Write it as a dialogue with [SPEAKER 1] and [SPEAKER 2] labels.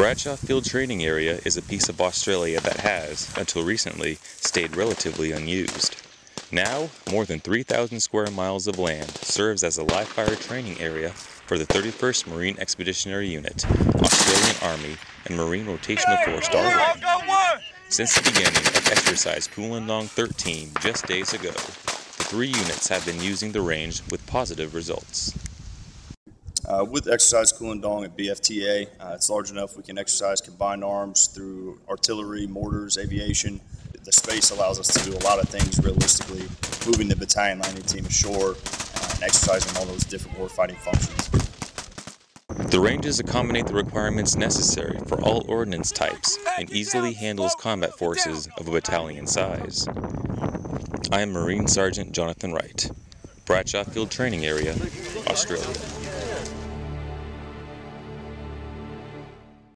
[SPEAKER 1] Bradshaw Field Training Area is a piece of Australia that has, until recently, stayed relatively unused. Now, more than 3,000 square miles of land serves as a live fire training area for the 31st Marine Expeditionary Unit, Australian Army, and Marine Rotational Force Darwin. Since the beginning of Exercise Koolendong 13 just days ago, the three units have been using the range with positive results.
[SPEAKER 2] Uh, with exercise Koolendong at BFTA, uh, it's large enough we can exercise combined arms through artillery, mortars, aviation. The space allows us to do a lot of things realistically, moving the battalion landing team ashore uh, and exercising all those different warfighting functions.
[SPEAKER 1] The ranges accommodate the requirements necessary for all ordnance types and easily handles combat forces of a battalion size. I am Marine Sergeant Jonathan Wright, Bradshaw Field Training Area, Australia.